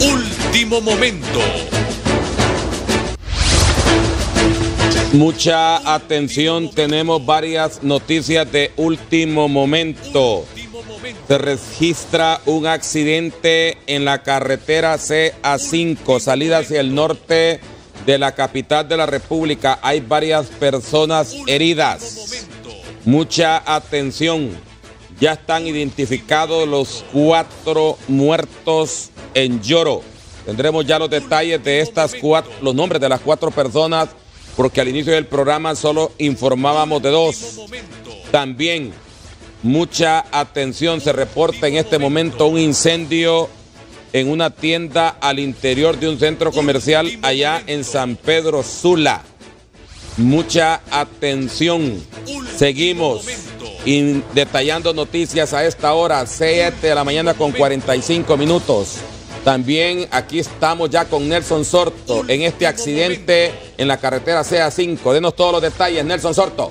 Último momento. Mucha atención, tenemos varias noticias de último momento. Se registra un accidente en la carretera CA5, salida hacia el norte de la capital de la República. Hay varias personas heridas. Mucha atención. Ya están identificados los cuatro muertos en Lloro. Tendremos ya los detalles de estas cuatro, los nombres de las cuatro personas porque al inicio del programa solo informábamos de dos. También mucha atención, se reporta en este momento un incendio en una tienda al interior de un centro comercial allá en San Pedro Sula. Mucha atención. Seguimos detallando noticias a esta hora, 7 de la mañana con 45 minutos. También aquí estamos ya con Nelson Sorto en este accidente en la carretera CA5. Denos todos los detalles, Nelson Sorto.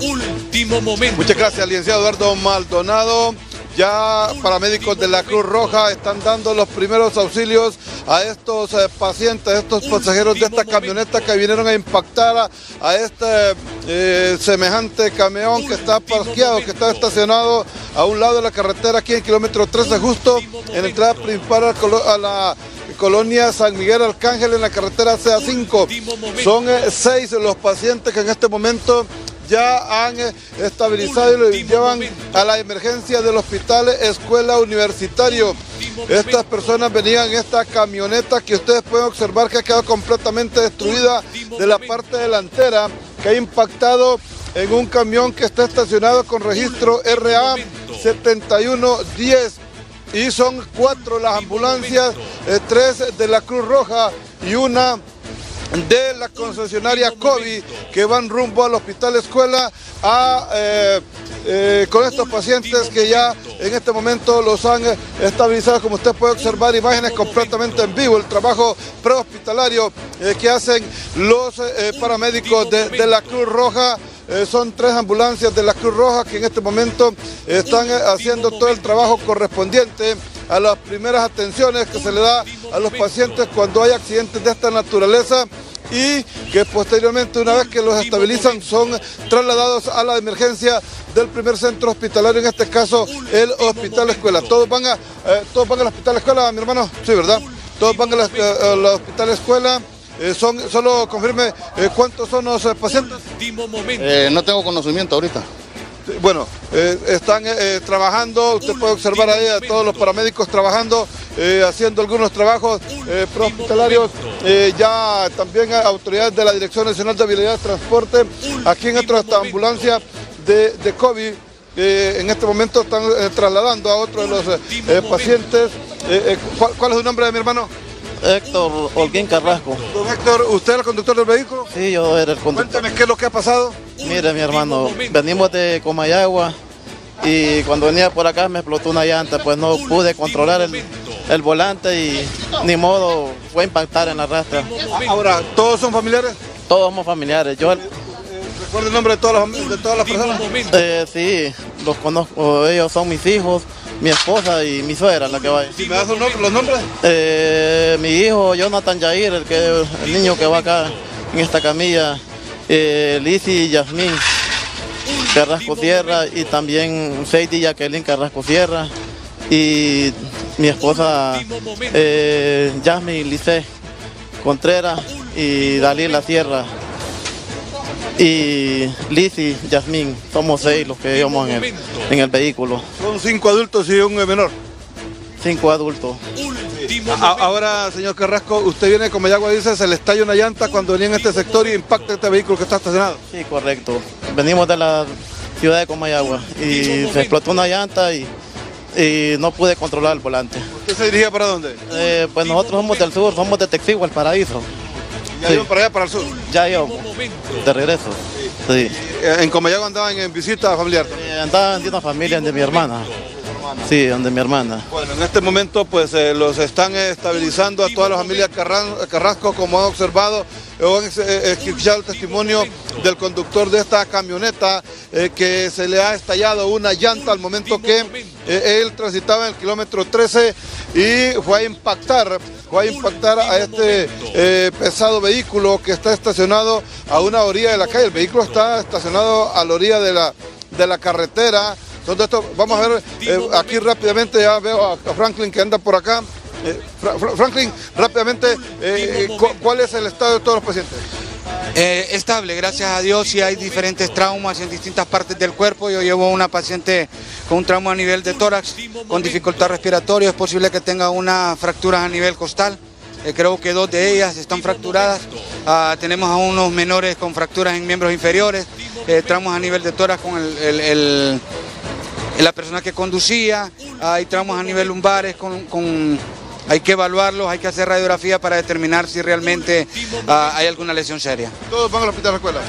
Último momento. Muchas gracias, licenciado Eduardo Maldonado. Ya paramédicos de la Cruz Roja están dando los primeros auxilios a estos eh, pacientes, a estos pasajeros de esta camioneta que vinieron a impactar a, este eh, semejante camión que está parqueado, que está estacionado a un lado de la carretera aquí en kilómetro 13 justo en la entrada principal a la colonia San Miguel Arcángel en la carretera CA5. Son eh, seis los pacientes que en este momento ya han estabilizado y lo llevan a la emergencia del hospital Escuela Universitario. Estas personas venían en esta camioneta que ustedes pueden observar que ha quedado completamente destruida de la parte delantera, que ha impactado en un camión que está estacionado con registro RA 7110 y son cuatro las ambulancias, eh, tres de la Cruz Roja y una de la concesionaria COVID que van rumbo al hospital escuela a, eh, eh, con estos pacientes que ya en este momento los han estabilizado, como usted puede observar, imágenes completamente en vivo, el trabajo prehospitalario eh, que hacen los paramédicos de, la Cruz Roja. son tres ambulancias de la Cruz Roja que en este momento están haciendo todo el trabajo correspondiente a las primeras atenciones que se le da a los pacientes cuando hay accidentes de esta naturaleza y que posteriormente una vez que los estabilizan son trasladados a la emergencia del primer centro hospitalario, en este caso el Hospital Escuela. Todos van, a, eh, todos van al Hospital Escuela, mi hermano, sí, ¿verdad? Todos van al eh, Hospital Escuela. Eh, son, solo confirme cuántos son los pacientes. no tengo conocimiento ahorita. Bueno, eh, están eh, eh, trabajando, usted puede observar ahí a todos los paramédicos trabajando, haciendo algunos trabajos prehospitalarios, ya también autoridades de la Dirección Nacional de Habilidad de Transporte, aquí en otra ambulancia de, de COVID, en este momento están trasladando a otro de los pacientes. ¿cuál, ¿Cuál es su nombre de mi hermano? Héctor Holguín Carrasco. Don Héctor, ¿usted es el conductor del vehículo? Sí, yo era el conductor. Cuéntame qué es lo que ha pasado. Mire, mi hermano, venimos de Comayagua y cuando venía por acá me explotó una llanta, pues no pude controlar el, volante y ni modo fue a impactar en la rastra. Ahora, ¿todos son familiares? Todos somos familiares. Yo, ¿Recuerda el nombre de todas las, de todas las personas? Eh, sí, los conozco, ellos son mis hijos mi esposa y mi suegra la que va. ¿Y me das los nombres? Eh, mi hijo Jonathan Jair, el, que, el niño que va acá en esta camilla, eh, y Yasmín Carrasco Sierra y también Seidi Jacqueline Carrasco Sierra y mi esposa eh, Yasmín Lice Contreras y Dalila Sierra y Lizzy, Yasmín, somos seis los que íbamos en el, en el vehículo. Son cinco adultos y un menor. Cinco adultos. ahora, señor Carrasco, usted viene como ya dice, se le estalla una llanta cuando venía en este sector y impacta este vehículo que está estacionado. Sí, correcto. Venimos de la ciudad de Comayagua y se explotó una llanta y, no pude controlar el volante. ¿Usted se dirigía para dónde? Eh, pues nosotros somos del sur, somos de Texigua, el paraíso. ¿Ya iban para allá, para el sur? Ya yo, de regreso. Sí. ¿En Comayagua andaban en visita familiar? Eh, andaban en una familia de mi hermana. Sí, donde mi hermana. Bueno, en este momento pues eh, los están estabilizando a toda la familia Carrasco, como han observado han escuchado el testimonio del conductor de esta camioneta que se le ha estallado una llanta al momento que él transitaba en el kilómetro 13 y fue a impactar, fue a impactar a este pesado vehículo que está estacionado a una orilla de la calle. El vehículo está estacionado a la orilla de la, de la carretera. Esto, vamos a ver eh, aquí rápidamente, ya veo a Franklin que anda por acá. Eh, Franklin, rápidamente, eh, ¿cuál es el estado de todos los pacientes? estable, gracias a Dios, y hay diferentes traumas en distintas partes del cuerpo. Yo llevo una paciente con un trauma a nivel de tórax, con dificultad respiratoria, es posible que tenga una fractura a nivel costal. Eh, creo que dos de ellas están fracturadas. Ah, tenemos a unos menores con fracturas en miembros inferiores. Eh, tramos a nivel de tórax con el, la persona que conducía. hay tramos a nivel lumbares con, hay que evaluarlos, hay que hacer radiografía para determinar si realmente ah, hay alguna lesión seria. ¿Todos van al hospital de la escuela?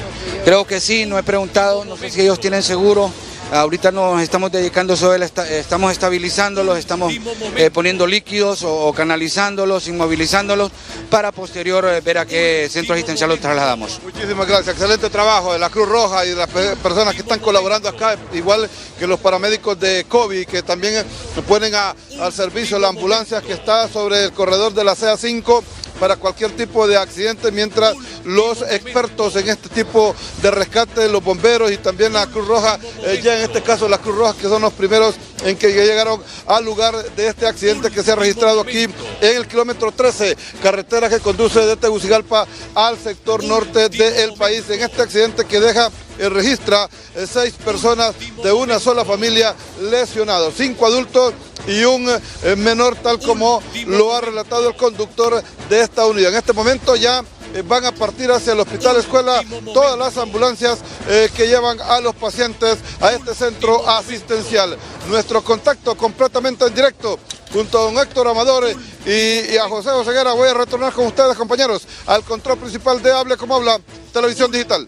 Creo que sí, no he preguntado, no sé si ellos tienen seguro. Ahorita nos estamos dedicando sobre estamos estabilizándolos, estamos eh, poniendo líquidos o, canalizándolos, inmovilizándolos para posterior eh, ver a qué centro asistencial los trasladamos. Muchísimas gracias, excelente trabajo de la Cruz Roja y de las personas que están colaborando acá, igual que los paramédicos de COVID que también ponen al servicio la ambulancia que está sobre el corredor de la CA5 para cualquier tipo de accidente, mientras los expertos en este tipo de rescate, los bomberos y también la Cruz Roja, eh, ya en este caso la Cruz Roja, que son los primeros en que llegaron al lugar de este accidente que se ha registrado aquí en el kilómetro 13, carretera que conduce de Tegucigalpa al sector norte del país. En este accidente que deja eh, registra eh, seis personas de una sola familia lesionados, cinco adultos y un eh, menor tal como lo ha relatado el conductor de esta unidad. En este momento ya eh, van a partir hacia el hospital escuela todas las ambulancias eh, que llevan a los pacientes a este centro asistencial. Nuestro contacto completamente en directo junto a don Héctor Amador y, a José Oseguera. Voy a retornar con ustedes, compañeros, al control principal de Hable como Habla, Televisión Digital.